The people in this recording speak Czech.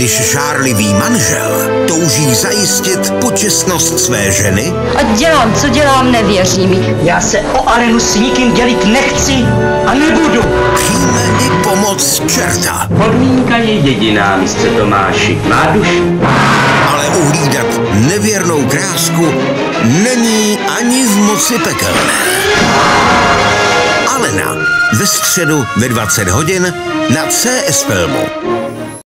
Když žárlivý manžel touží zajistit počestnost své ženy, A dělám, co dělám, nevěří mi. Já se o Alenu s nikým dělit nechci a nebudu. přijme i pomoc čerta. Podmínka je jediná, mistře Tomáši. Má duši. Ale uhlídat nevěrnou krásku není ani v moci pekelné. Alena ve středu ve 20 hodin na CS Filmu.